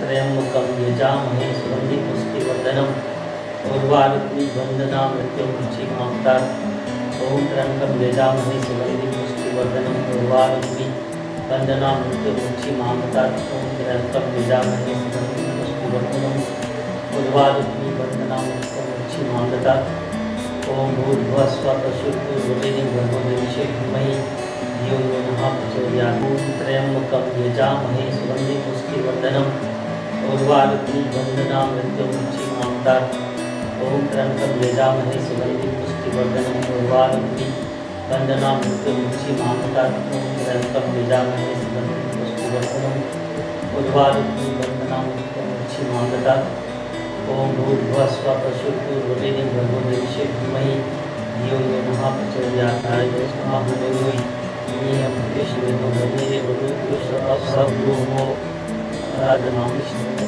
त्र्यम्बकं यजामहे सुगन्धिपुष्टिवर्धनम् उर्वारुक्मि वन्दना मृत्युमुच्चिमान्तात् ॐ त्र्यम्बकं यजामहे सुगन्धिपुष्टिवर्धनम् उर्वारुक्मि वन्दना मृत्युमुच्चिमान्तात् ॐ त्र्यम्बकं यजामहे सुगन्धिपुष्टिवर्धनम् उर्वारुक्मि वन्दना मृत्युमुच्चिमान्तात् ॐ भूर्भुवः स्वतः भर्गोदेशे धीमहि धियो यो नः प्रचोदयात् ॐ त्र्यम्बकं यजामहे सुगन्धिपुष्टिवर्धनम् उर्वारुक्मि वन्दना मृत्युमुच्चिमान्तात् ॐ त्र्यम्बकं यजामहे सुगन्धिपुष्टिवर्धनम् उर्वारुक्मि वन्दना मृत्युमुच्चिमान्तात् ॐ त्र्यम्बकं यजामहे सुगन्धिपुष्टिवर्धनम् उर्वारुक्मि वन्दना मृत्युमुच्चिमान्तात् ॐ भूर्भुवः स्वतः भर्गोदेशे धीमहि धियो यो प्रचोदयात् स्वाहा नियम विष्णु भगवते गुरु सब गुरु आराधना विष्णु